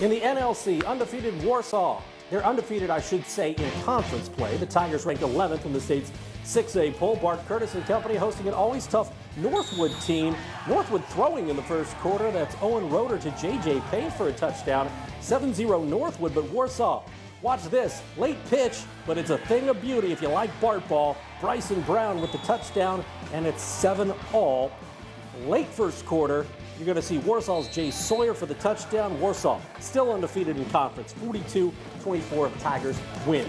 In the NLC, undefeated Warsaw. They're undefeated, I should say, in conference play. The Tigers ranked 11th in the state's 6A poll. Bart Curtis and company hosting an always tough Northwood team. Northwood throwing in the first quarter. That's Owen Roeder to J.J. Payne for a touchdown. 7-0 Northwood, but Warsaw. Watch this. Late pitch, but it's a thing of beauty if you like Bart ball. Bryson Brown with the touchdown, and it's 7 all. Late first quarter, you're going to see Warsaw's Jay Sawyer for the touchdown. Warsaw still undefeated in conference. 42-24 Tigers win.